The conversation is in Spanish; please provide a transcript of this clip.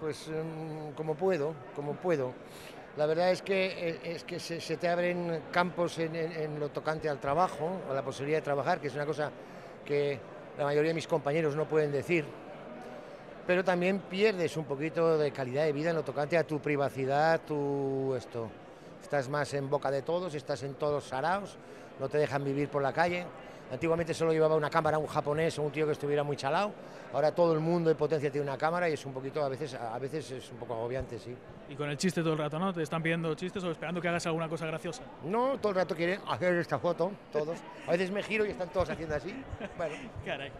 Pues mm, como puedo, como puedo. La verdad es que, eh, es que se, se te abren campos en, en- en lo tocante al trabajo, a la posibilidad de trabajar, que es una cosa que la mayoría de mis compañeros no pueden decir. Pero también pierdes un poquito de calidad de vida en lo tocante a tu privacidad, tu esto. Estás más en boca de todos, estás en todos saraos, no te dejan vivir por la calle. Antiguamente solo llevaba una cámara un japonés o un tío que estuviera muy chalado. Ahora todo el mundo en potencia tiene una cámara y es un poquito, a veces, a veces es un poco agobiante, sí. Y con el chiste todo el rato, ¿no? Te están pidiendo chistes o esperando que hagas alguna cosa graciosa. No, todo el rato quieren hacer esta foto, todos. A veces me giro y están todos haciendo así. Bueno. Caray.